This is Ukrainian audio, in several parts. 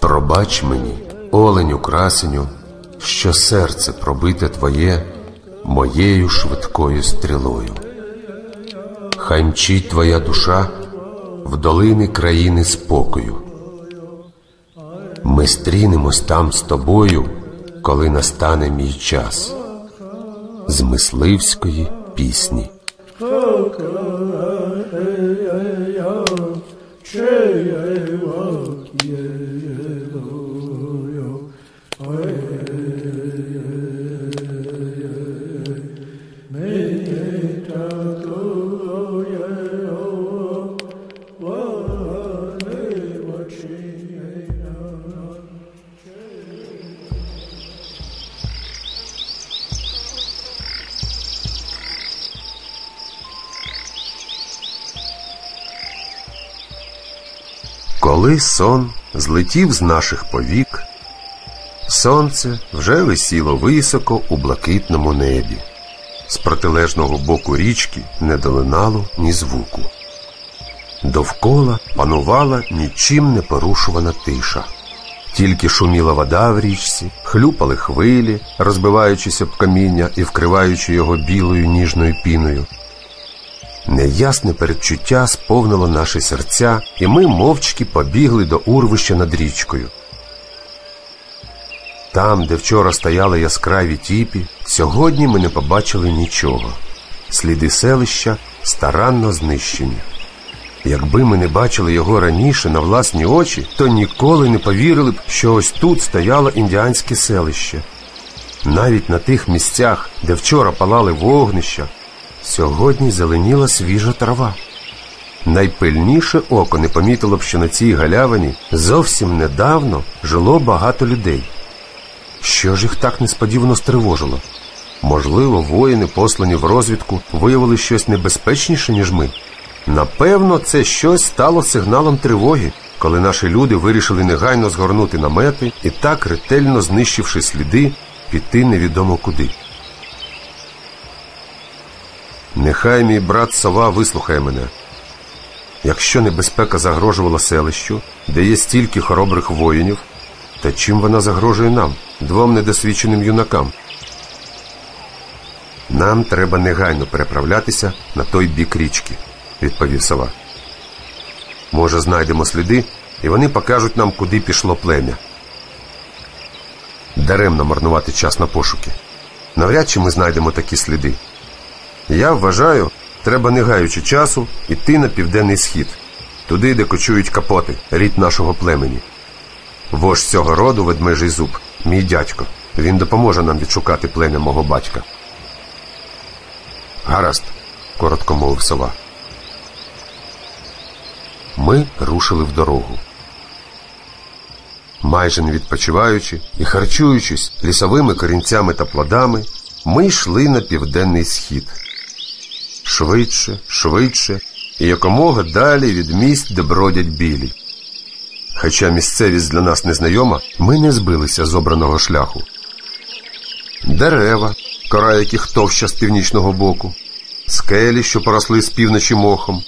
Пробач мені, оленю красеню, що серце пробите твоє моєю швидкою стрілою. Хай мчить твоя душа в долини країни спокою. Ми стрінемось там з тобою, коли настане мій час. З мисливської пісні. Коли сон злетів з наших повік, сонце вже висіло високо у блакитному небі. З протилежного боку річки не долинало ні звуку. Довкола панувала нічим не порушувана тиша. Тільки шуміла вода в річці, хлюпали хвилі, розбиваючись об каміння і вкриваючи його білою ніжною піною. Неясне передчуття сповнило наші серця, і ми мовчки побігли до урвища над річкою. Там, де вчора стояли яскраві тіпі, сьогодні ми не побачили нічого. Сліди селища старанно знищені. Якби ми не бачили його раніше на власні очі, то ніколи не повірили б, що ось тут стояло індіанське селище. Навіть на тих місцях, де вчора палали вогнища, сьогодні зеленіла свіжа трава. Найпильніше око не помітило б, що на цій галявині зовсім недавно жило багато людей. Що ж їх так несподівано стривожило? Можливо, воїни, послані в розвідку, виявили щось небезпечніше, ніж ми. Напевно, це щось стало сигналом тривоги, коли наші люди вирішили негайно згорнути намети і так, ретельно знищивши сліди, піти невідомо куди. Нехай мій брат сова вислухає мене. Якщо небезпека загрожувала селищу, де є стільки хоробрих воїнів, та чим вона загрожує нам, двом недосвідченим юнакам? Нам треба негайно переправлятися на той бік річки, відповів сова. Може, знайдемо сліди, і вони покажуть нам, куди пішло плем'я. Даремно марнувати час на пошуки. Навряд чи ми знайдемо такі сліди. Я вважаю, треба не гаючи часу йти на південний схід, туди, де кочують капоти, рід нашого племені. Вождь цього роду ведмежий зуб, мій дядько. Він допоможе нам відшукати плем'я мого батька. Гаразд, коротко мовив сова. Ми рушили в дорогу. Майже не відпочиваючи і харчуючись лісовими корінцями та плодами, ми йшли на південний схід. Швидше, швидше і якомога далі від місць, де бродять білі. Хоча місцевість для нас незнайома, ми не збилися з обраного шляху. Дерева, кора яких товща з північного боку, скелі, що поросли з півночі мохом,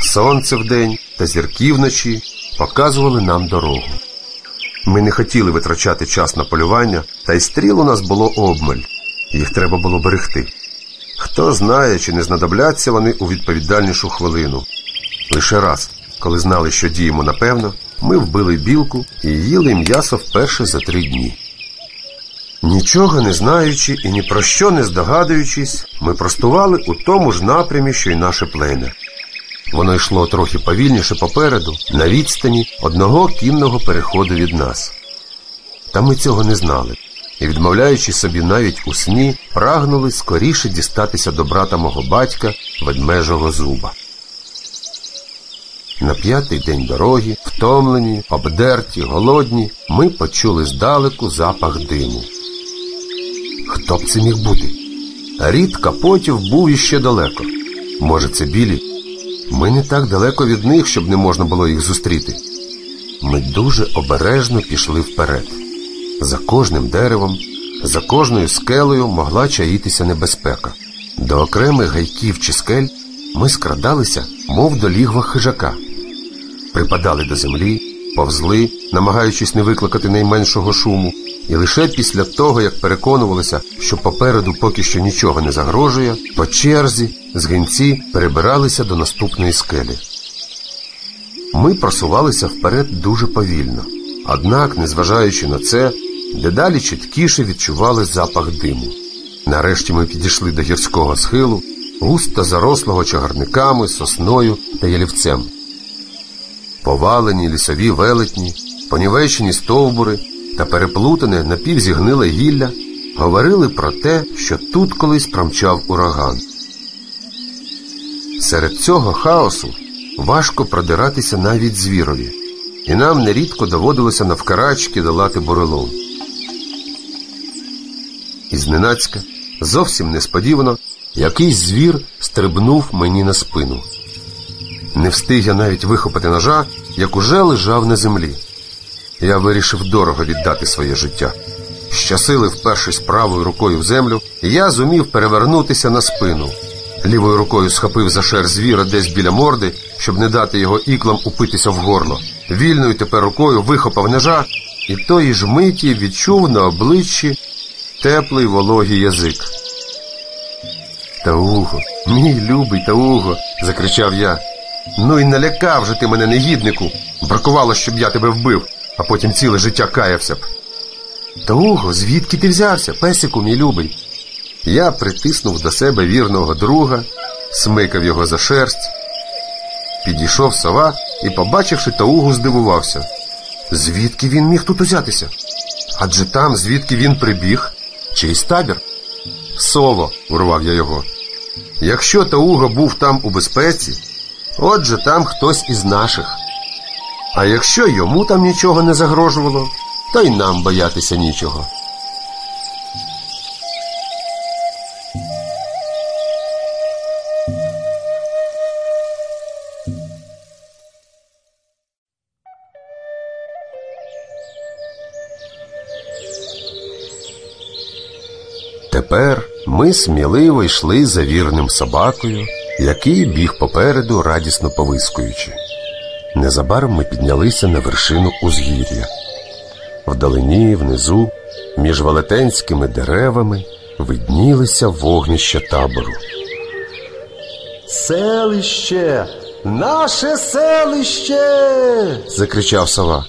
сонце вдень та зірки вночі показували нам дорогу. Ми не хотіли витрачати час на полювання, та й стріл у нас було обмаль. Їх треба було берегти. Хто знає, чи не знадобляться вони у відповідальнішу хвилину. Лише раз, коли знали, що діємо напевно, ми вбили білку і їли м'ясо вперше за три дні. Нічого не знаючи і ні про що не здогадуючись, ми простували у тому ж напрямі, що й наше плем'я. Воно йшло трохи повільніше попереду, на відстані одного кінного переходу від нас. Та ми цього не знали і, відмовляючи собі навіть у сні, прагнули скоріше дістатися до брата мого батька ведмежого зуба. На п'ятий день дороги, втомлені, обдерті, голодні, ми почули здалеку запах диму. Хто б це міг бути? Рід капотів був іще далеко. Може, це білі? Ми не так далеко від них, щоб не можна було їх зустріти. Ми дуже обережно пішли вперед. За кожним деревом, за кожною скелею могла чаїтися небезпека. До окремих гайків чи скель ми скрадалися, мов до лігва хижака. Припадали до землі, повзли, намагаючись не викликати найменшого шуму, і лише після того, як переконувалися, що попереду поки що нічого не загрожує, по черзі з гінці перебиралися до наступної скелі. Ми просувалися вперед дуже повільно. Однак, незважаючи на це, дедалі чіткіше відчували запах диму. Нарешті ми підійшли до гірського схилу, густо зарослого чагарниками, сосною та ялівцем. Повалені лісові велетні, понівечені стовбури та переплутане напівзігниле гілля говорили про те, що тут колись промчав ураган. Серед цього хаосу важко продиратися навіть звірові, і нам нерідко доводилося навкарачки долати бурелом. І зненацька, зовсім несподівано, якийсь звір стрибнув мені на спину. Не встиг я навіть вихопити ножа, як уже лежав на землі. Я вирішив дорого віддати своє життя. Щасили, впершись правою рукою в землю, я зумів перевернутися на спину. Лівою рукою схопив за шер звіра десь біля морди, щоб не дати його іклам упитися в горло. Вільною тепер рукою вихопав ножа, і тої ж миті відчув на обличчі теплий вологий язик. Тауго, мій любий Тауго, закричав я. Ну і налякав же ти мене, негіднику. Бракувало, щоб я тебе вбив, а потім ціле життя каявся б. Тауго, звідки ти взявся, песику, мій любий? Я притиснув до себе вірного друга, смикав його за шерсть. Підійшов сова і, побачивши Таугу, здивувався. Звідки він міг тут узятися? Адже там, звідки він прибіг, чийсь табір. Сово, урвав я його. Якщо Тауга був там у безпеці, отже там хтось із наших. А якщо йому там нічого не загрожувало, то й нам боятися нічого. Тепер ми сміливо йшли за вірним собакою, який біг попереду, радісно повискуючи. Незабаром ми піднялися на вершину узгір'я. Вдалині, внизу, між велетенськими деревами, виднілися вогнища табору. Селище! Наше селище! закричав сова.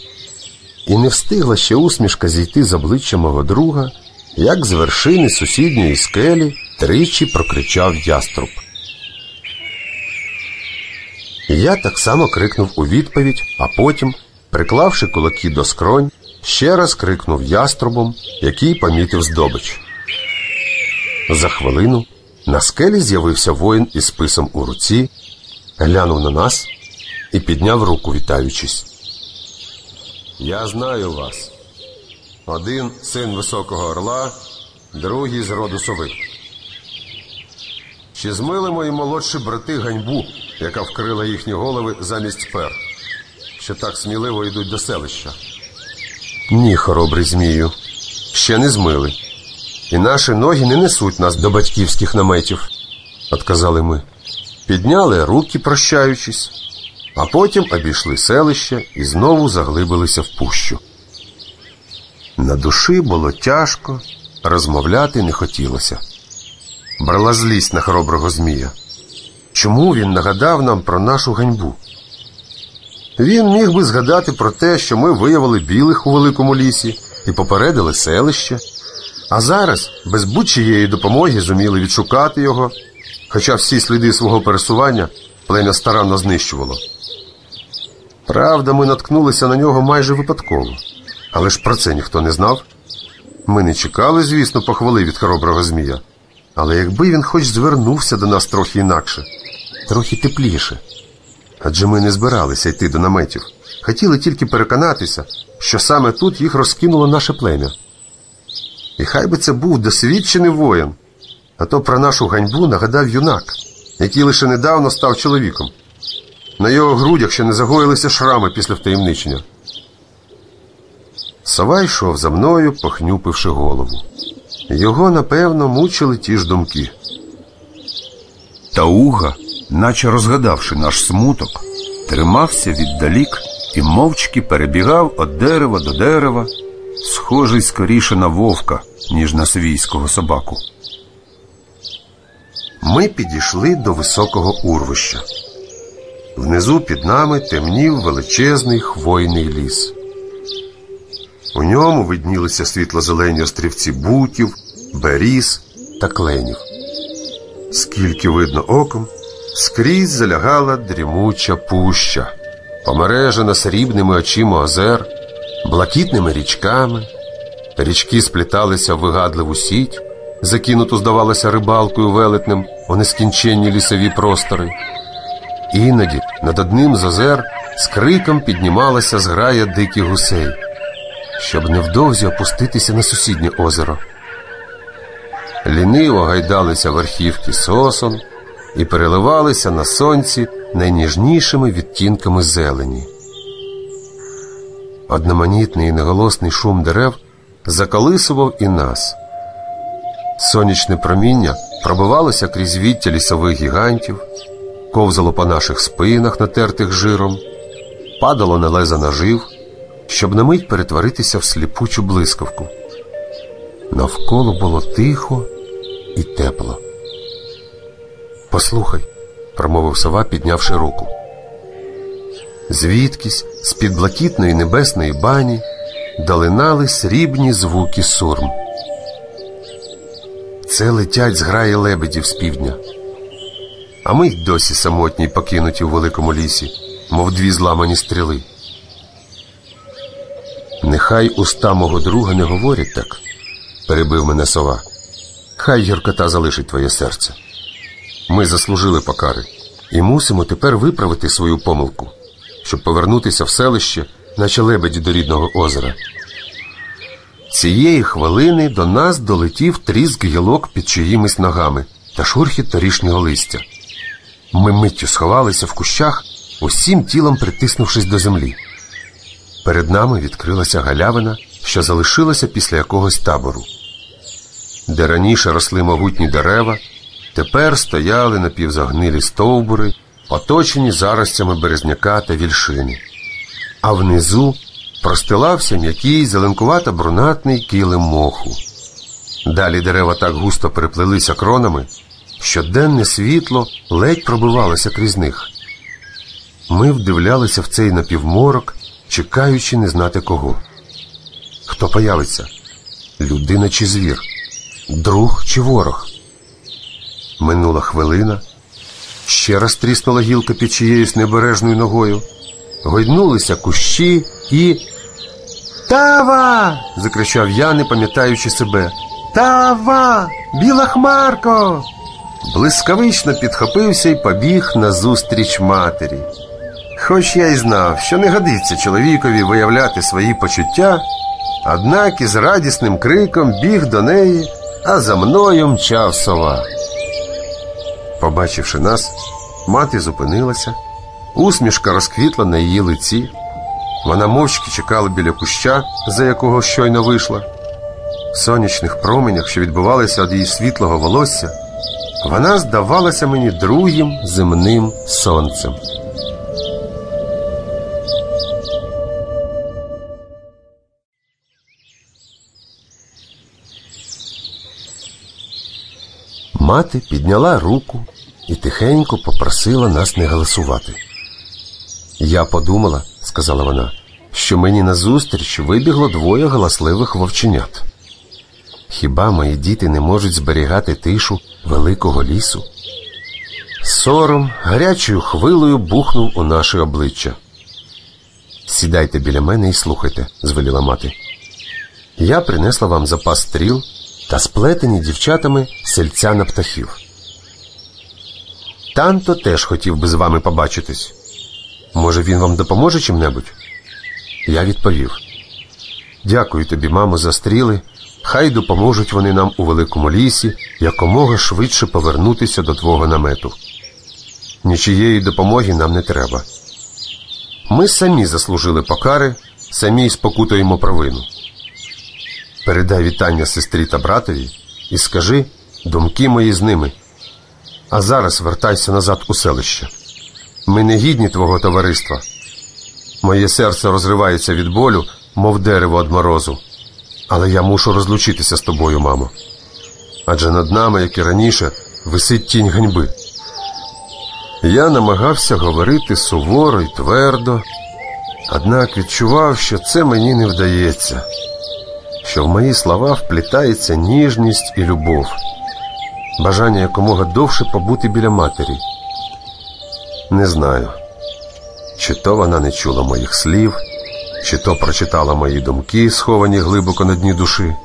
І не встигла ще усмішка зійти з обличчя мого друга, як з вершини сусідньої скелі тричі прокричав яструб. Я так само крикнув у відповідь, а потім, приклавши кулаки до скронь, ще раз крикнув яструбом, який помітив здобич. За хвилину на скелі з'явився воїн із списом у руці, глянув на нас і підняв руку, вітаючись. Я знаю вас. Один син високого орла, другий з роду сови. Чи змили мої молодші брати ганьбу, яка вкрила їхні голови замість пер, що так сміливо йдуть до селища? Ні, хоробрий Змію, ще не змили. І наші ноги не несуть нас до батьківських наметів, отказали ми. Підняли руки, прощаючись, а потім обійшли селище і знову заглибилися в пущу. На душі було тяжко, розмовляти не хотілося. Брала злість на хороброго Змія. Чому він нагадав нам про нашу ганьбу? Він міг би згадати про те, що ми виявили білих у великому лісі і попередили селище, а зараз без будь-чиєї допомоги зуміли відшукати його, хоча всі сліди свого пересування плем'я старанно знищувало. Правда, ми наткнулися на нього майже випадково, але ж про це ніхто не знав. Ми не чекали, звісно, похвали від хороброго Змія. Але якби він хоч звернувся до нас трохи інакше, трохи тепліше. Адже ми не збиралися йти до наметів, хотіли тільки переконатися, що саме тут їх розкинуло наше плем'я. І хай би це був досвідчений воїн, а то про нашу ганьбу нагадав юнак, який лише недавно став чоловіком. На його грудях ще не загоїлися шрами після втаємничення. Сова йшов за мною, похнюпивши голову. Його, напевно, мучили ті ж думки. Тауга, наче розгадавши наш смуток, тримався віддалік і мовчки перебігав від дерева до дерева, схожий скоріше на вовка, ніж на свійського собаку. Ми підійшли до високого урвища. Внизу під нами темнів величезний хвойний ліс. У ньому виднілися світло-зелені острівці бутів, беріз та кленів. Скільки видно оком, скрізь залягала дрімуча пуща, помережена срібними очима озер, блакитними річками. Річки спліталися в вигадливу сіть, закинуту, здавалося, рибалкою велетнем у нескінченні лісові простори. Іноді над одним з озер з криком піднімалася зграя диких гусей, щоб невдовзі опуститися на сусіднє озеро. Ліниво гайдалися верхівки сосон і переливалися на сонці найніжнішими відтінками зелені. Одноманітний і неголосний шум дерев заколисував і нас. Сонячне проміння пробивалося крізь віття лісових гігантів, ковзало по наших спинах, натертих жиром, падало на леза ножив, щоб на мить перетворитися в сліпучу блискавку. Навколо було тихо і тепло. Послухай, промовив сова, піднявши руку. Звідкись з-під блакитної небесної бані долинали срібні звуки сурм. Це летять зграї лебедів з півдня. А ми й досі самотні покинуті у великому лісі, мов дві зламані стріли. Нехай уста мого друга не говорять так, перебив мене сова. Хай гіркота залишить твоє серце. Ми заслужили покари і мусимо тепер виправити свою помилку, щоб повернутися в селище, наче лебеді до рідного озера. Цієї хвилини до нас долетів тріск гілок під чиїмись ногами та шурхіт торішнього листя. Ми миттю сховалися в кущах, усім тілом притиснувшись до землі. Перед нами відкрилася галявина, що залишилася після якогось табору. Де раніше росли могутні дерева, тепер стояли напівзагнилі стовбури, оточені заростями березняка та вільшини. А внизу простилався м'який зеленкувато брунатний килим моху. Далі дерева так густо переплелися кронами, що денне світло ледь пробивалося крізь них. Ми вдивлялися в цей напівморок, чекаючи не знати кого. Хто появиться? Людина чи звір, друг чи ворог? Минула хвилина, ще раз тріснула гілка під чиєюсь небережною ногою, гойднулися кущі і. Тава. закричав я, не пам'ятаючи себе. Тава! Біла хмарко! Блискавично підхопився і побіг назустріч матері. Хоч я й знав, що не годиться чоловікові виявляти свої почуття, однак із радісним криком біг до неї, а за мною мчав сова. Побачивши нас, мати зупинилася, усмішка розквітла на її лиці. Вона мовчки чекала біля куща, за якого щойно вийшла. В сонячних променях, що відбувалися від її світлого волосся, вона здавалася мені другим земним сонцем. Мати підняла руку і тихенько попросила нас не голосувати. Я подумала, сказала вона, що мені назустріч вибігло двоє галасливих вовченят. Хіба мої діти не можуть зберігати тишу великого лісу? Сором гарячою хвилею бухнув у наше обличчя. Сідайте біля мене і слухайте, звеліла мати. Я принесла вам запас стріл та сплетені дівчатами сельця на птахів. Танто теж хотів би з вами побачитись. Може, він вам допоможе чим-небудь? Я відповів: Дякую тобі, мамо, за стріли. Хай допоможуть вони нам у великому лісі якомога швидше повернутися до твого намету. Нічієї допомоги нам не треба. Ми самі заслужили покари, самі спокутуємо провину. Передай вітання сестрі та братові і скажи думки мої з ними. А зараз вертайся назад у селище. Ми не гідні твого товариства. Моє серце розривається від болю, мов дерево від морозу. Але я мушу розлучитися з тобою, мамо. Адже над нами, як і раніше, висить тінь ганьби. Я намагався говорити суворо й твердо, однак відчував, що це мені не вдається, що в мої слова вплітається ніжність і любов, бажання якомога довше побути біля матері. Не знаю, чи то вона не чула моїх слів, чи то прочитала мої думки, сховані глибоко на дні душі,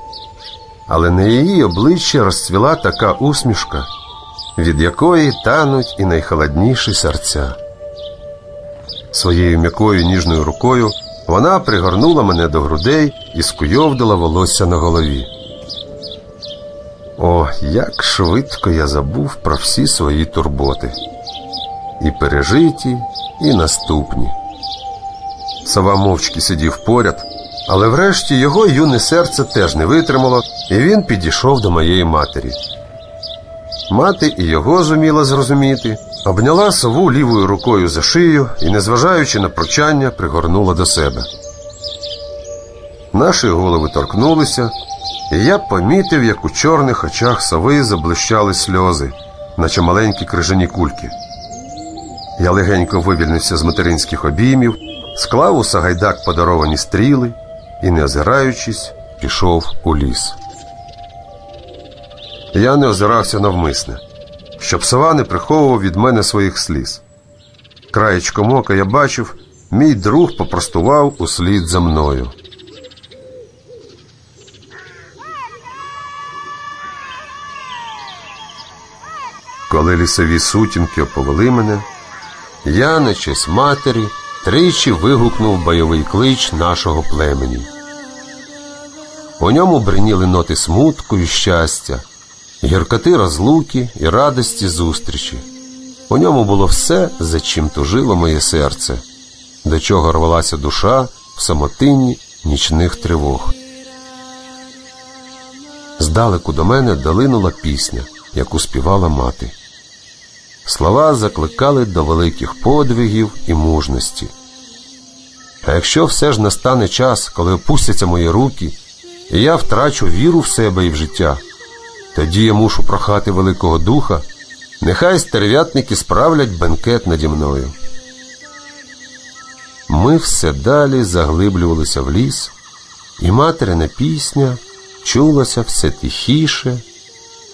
але на її обличчі розцвіла така усмішка, від якої тануть і найхолодніші серця. Своєю м'якою ніжною рукою вона пригорнула мене до грудей і скуйовдила волосся на голові. О, як швидко я забув про всі свої турботи. І пережиті, і наступні. Сова мовчки сидів поряд, але врешті його юне серце теж не витримало, і він підійшов до моєї матері. Мати і його зуміла зрозуміти, обняла сову лівою рукою за шию і, незважаючи на прочання, пригорнула до себе. Наші голови торкнулися, і я помітив, як у чорних очах сови заблищали сльози, наче маленькі крижані кульки. Я легенько вивільнився з материнських обіймів, склав у сагайдак подаровані стріли і, не озираючись, пішов у ліс. Я не озирався навмисне, щоб сова не приховував від мене своїх сліз. Краєчком ока я бачив, мій друг попростував услід за мною. Коли лісові сутінки оповели мене, я на честь матері тричі вигукнув бойовий клич нашого племені. У ньому бриніли ноти смутку і щастя, гіркоти розлуки і радості зустрічі. У ньому було все, за чим тужило моє серце, до чого рвалася душа в самотинні нічних тривог. Здалеку до мене долинула пісня, яку співала мати. Слова закликали до великих подвигів і мужності. А якщо все ж настане час, коли опустяться мої руки, і я втрачу віру в себе і в життя, тоді я мушу прохати Великого Духа, нехай стерв'ятники справлять бенкет наді мною. Ми все далі заглиблювалися в ліс, і материна пісня чулася все тихіше,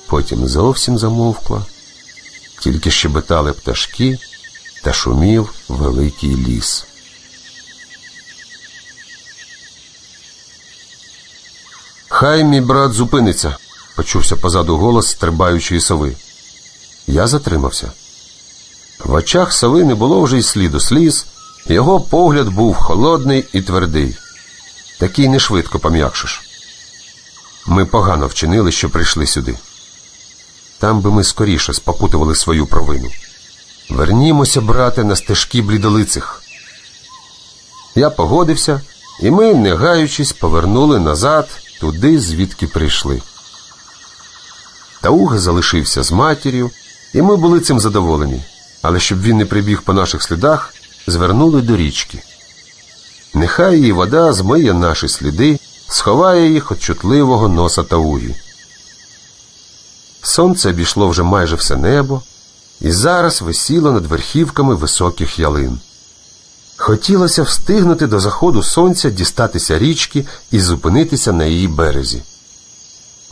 потім зовсім замовкла тільки щебетали пташки та шумів великий ліс. Хай мій брат зупиниться, почувся позаду голос стрибаючої сови. Я затримався. В очах сови не було вже й сліду сліз, його погляд був холодний і твердий. Такий не швидко пом'якшиш. Ми погано вчинили, що прийшли сюди. Там би ми скоріше спокутували свою провину. Вернімося, брате, на стежки блідолицих. Я погодився, і ми, не гаючись, повернули назад туди, звідки прийшли. Тауга залишився з матір'ю, і ми були цим задоволені, але щоб він не прибіг по наших слідах, звернули до річки. Нехай її вода змиє наші сліди, сховає їх від чутливого носа Тауги. Сонце обійшло вже майже все небо і зараз висіло над верхівками високих ялин. Хотілося встигнути до заходу сонця дістатися річки і зупинитися на її березі.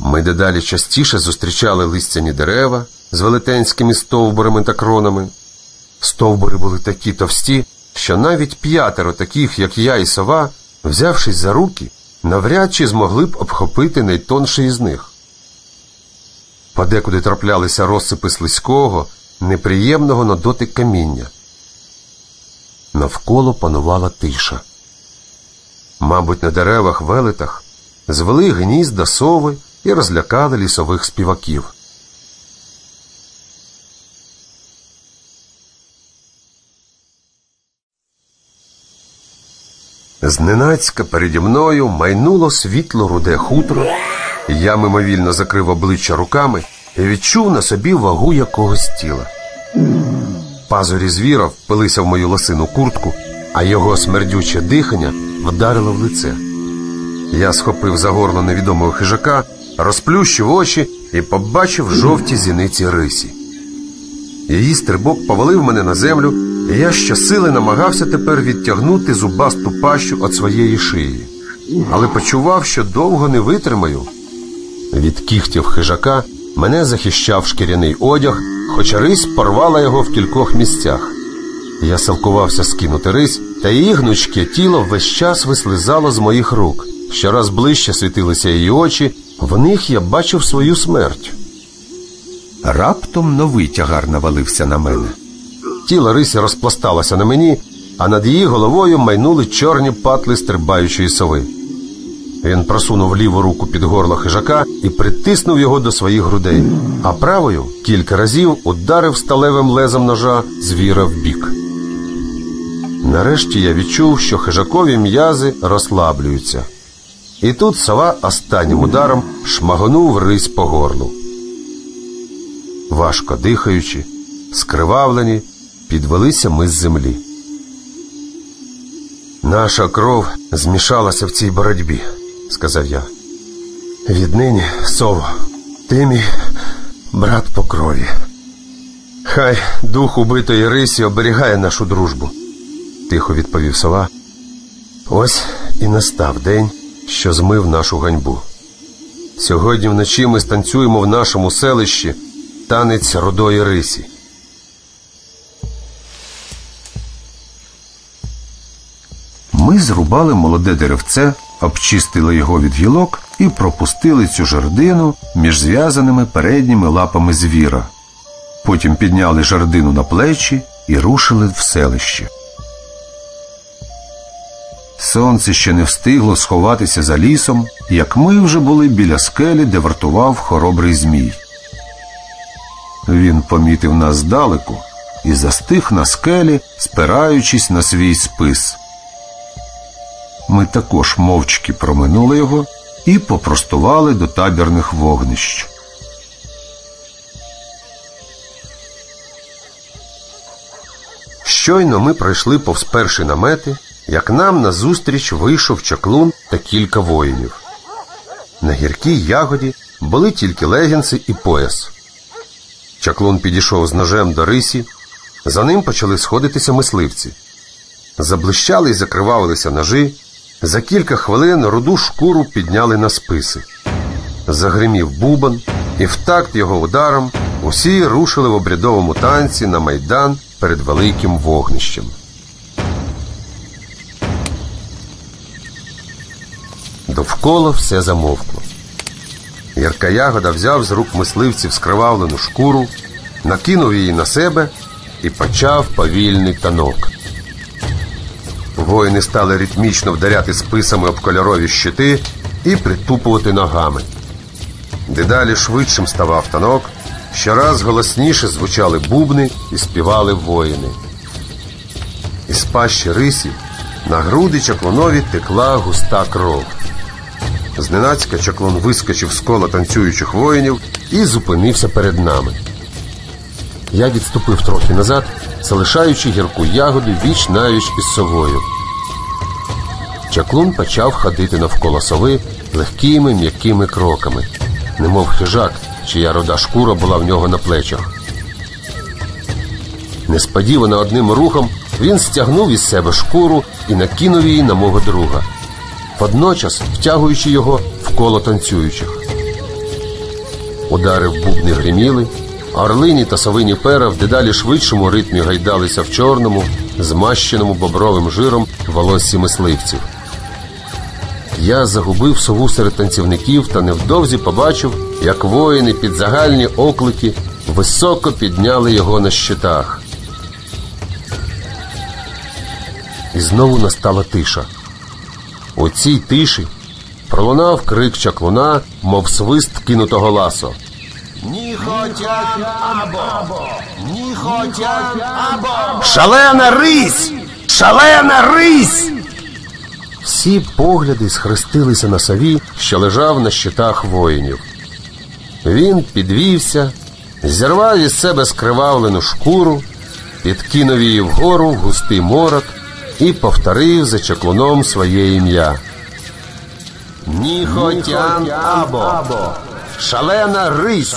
Ми дедалі частіше зустрічали листяні дерева з велетенськими стовбурами та кронами. Стовбури були такі товсті, що навіть п'ятеро таких, як я і сова, взявшись за руки, навряд чи змогли б обхопити найтонший із них. Подекуди траплялися розсипи слизького, неприємного на дотик каміння. Навколо панувала тиша. Мабуть, на деревах велетах звели гнізда сови і розлякали лісових співаків. Зненацька переді мною майнуло світло руде хутро. Я мимовільно закрив обличчя руками і відчув на собі вагу якогось тіла. Пазурі звіра впилися в мою лосину куртку, а його смердюче дихання вдарило в лице. Я схопив за горло невідомого хижака, розплющив очі і побачив жовті зіниці рисі. Її стрибок повалив мене на землю, і я щосили намагався тепер відтягнути зубасту пащу від своєї шиї. Але почував, що довго не витримаю. Від кігтів хижака мене захищав шкіряний одяг, хоча рись порвала його в кількох місцях. Я силкувався скинути рись, та її гнучке тіло весь час вислизало з моїх рук. Щораз ближче світилися її очі, в них я бачив свою смерть. Раптом новий тягар навалився на мене. Тіло рисі розпласталося на мені, а над її головою майнули чорні патли стрибаючої сови. Він просунув ліву руку під горло хижака і притиснув його до своїх грудей, а правою кілька разів ударив сталевим лезом ножа звіра в бік. Нарешті я відчув, що хижакові м'язи розслаблюються. І тут сова останнім ударом шмагонув рись по горлу. Важко дихаючи, скривавлені, підвелися ми з землі. Наша кров змішалася в цій боротьбі, сказав я. Віднині, сово, ти мій брат по крові. Хай дух убитої рисі оберігає нашу дружбу, тихо відповів сова. Ось і настав день, що змив нашу ганьбу. Сьогодні вночі ми станцюємо в нашому селищі танець рудої рисі. Ми зрубали молоде деревце, обчистили його від гілок і пропустили цю жердину між зв'язаними передніми лапами звіра. Потім підняли жердину на плечі і рушили в селище. Сонце ще не встигло сховатися за лісом, як ми вже були біля скелі, де вартував хоробрий змій. Він помітив нас здалеку і застиг на скелі, спираючись на свій спис. Ми також мовчки проминули його і попростували до табірних вогнищ. Щойно ми пройшли повз перші намети, як нам назустріч вийшов чаклун та кілька воїнів. На гіркій ягоді були тільки легінси і пояс. Чаклун підійшов з ножем до рисі, за ним почали сходитися мисливці. Заблищали й закривавилися ножи. За кілька хвилин руду шкуру підняли на списи. Загримів бубон, і в такт його ударом усі рушили в обрядовому танці на майдан перед великим вогнищем. Довкола все замовкло. Ярка ягода взяв з рук мисливців скривавлену шкуру, накинув її на себе і почав повільний танок. Воїни стали ритмічно вдаряти списами об кольорові щити і притупувати ногами. Дедалі швидшим ставав танок, щораз голосніше звучали бубни і співали воїни. Із пащі рисів на груди чаклунові текла густа кров. Зненацька чаклун вискочив з кола танцюючих воїнів і зупинився перед нами. Я відступив трохи назад, залишаючи гірку ягоду віч навіч із совою. Чаклун почав ходити навколо сови легкими м'якими кроками, немов хижак, чия рода шкура була в нього на плечах. Несподівано одним рухом він стягнув із себе шкуру і накинув її на мого друга, водночас втягуючи його в коло танцюючих. Удари в бубни гриміли, орлині та совині пера в дедалі швидшому ритмі гайдалися в чорному, змащеному бобровим жиром волоссі мисливців. Я загубив сову серед танцівників та невдовзі побачив, як воїни під загальні оклики високо підняли його на щитах. І знову настала тиша. У цій тиші пролунав крик чаклуна, мов свист кинутого ласо. Ніхотян або! Ніхотян або! Шалена рись! Шалена рись! Всі погляди схрестилися на сові, що лежав на щитах воїнів. Він підвівся, зірвав із себе скривавлену шкуру, підкинув її вгору в густий морок і повторив за чаклуном своє ім'я. Ніхотян Або. Шалена рись.